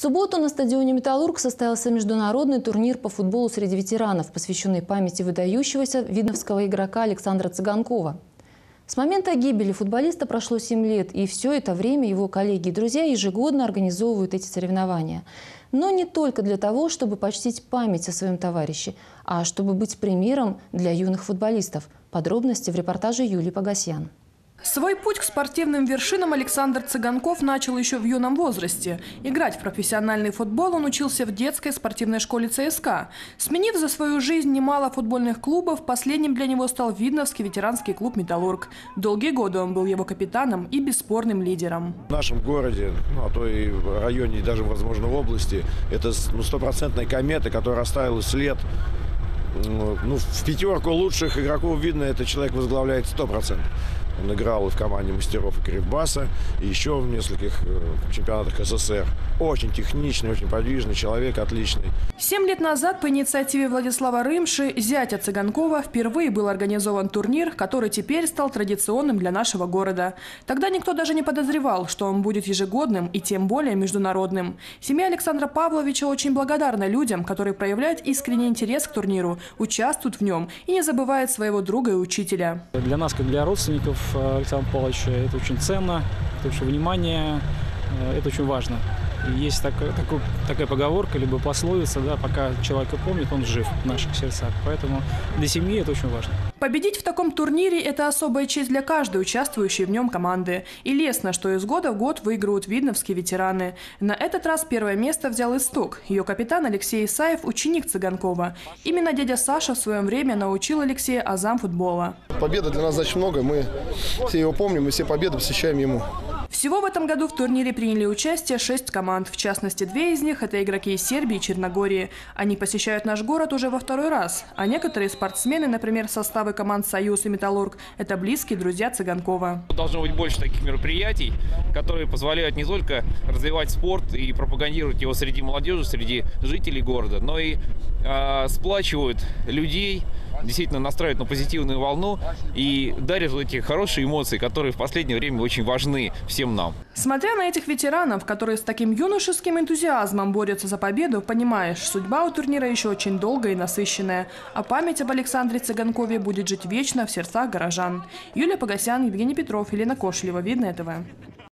субботу на стадионе «Металлург» состоялся международный турнир по футболу среди ветеранов, посвященный памяти выдающегося видновского игрока Александра Цыганкова. С момента гибели футболиста прошло 7 лет, и все это время его коллеги и друзья ежегодно организовывают эти соревнования. Но не только для того, чтобы почтить память о своем товарище, а чтобы быть примером для юных футболистов. Подробности в репортаже Юлии Погосян. Свой путь к спортивным вершинам Александр Цыганков начал еще в юном возрасте. Играть в профессиональный футбол он учился в детской спортивной школе ЦСКА. Сменив за свою жизнь немало футбольных клубов, последним для него стал Видновский ветеранский клуб «Металлург». Долгие годы он был его капитаном и бесспорным лидером. В нашем городе, ну, а то и в районе, даже, возможно, в области, это ну, стопроцентная комета, которая оставила след ну, в пятерку лучших игроков видно, этот человек возглавляет 100%. Он играл и в команде мастеров и Кривбаса, и еще в нескольких э, чемпионатах СССР. Очень техничный, очень подвижный человек, отличный. Семь лет назад по инициативе Владислава Рымши, зятя Цыганкова, впервые был организован турнир, который теперь стал традиционным для нашего города. Тогда никто даже не подозревал, что он будет ежегодным и тем более международным. Семья Александра Павловича очень благодарна людям, которые проявляют искренний интерес к турниру, участвуют в нем и не забывают своего друга и учителя. Для нас, как для родственников Александра Павловича, это очень ценно, потому что внимание, э, это очень важно. Есть так, так, такая поговорка, либо пословица, да, пока человека помнит, он жив в наших сердцах. Поэтому для семьи это очень важно. Победить в таком турнире – это особая честь для каждой участвующей в нем команды. И лестно, что из года в год выигрывают видновские ветераны. На этот раз первое место взял Исток. Ее капитан Алексей Исаев – ученик Цыганкова. Именно дядя Саша в своем время научил Алексея азам футбола. Победа для нас значит много. Мы все его помним, и все победы посвящаем ему. Всего в этом году в турнире приняли участие шесть команд. В частности, две из них – это игроки из Сербии и Черногории. Они посещают наш город уже во второй раз. А некоторые спортсмены, например, составы команд «Союз» и «Металлург» – это близкие друзья Цыганкова. Должно быть больше таких мероприятий, которые позволяют не только развивать спорт и пропагандировать его среди молодежи, среди жителей города, но и э, сплачивают людей, действительно настраивают на позитивную волну и дарят вот эти хорошие эмоции, которые в последнее время очень важны всем нам. Смотря на этих ветеранов, которые с таким юношеским энтузиазмом борются за победу, понимаешь, судьба у турнира еще очень долгая и насыщенная, а память об Александре Цыганкове будет жить вечно в сердцах горожан. Юлия Погосян, Евгений Петров, Елена Кошлева. Видно этого.